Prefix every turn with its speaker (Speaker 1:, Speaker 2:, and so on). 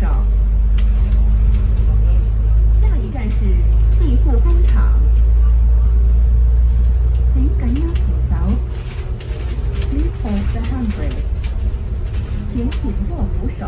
Speaker 1: 下一站是地库工厂，请紧握扶手。Please hold the handbrake，请紧握扶手。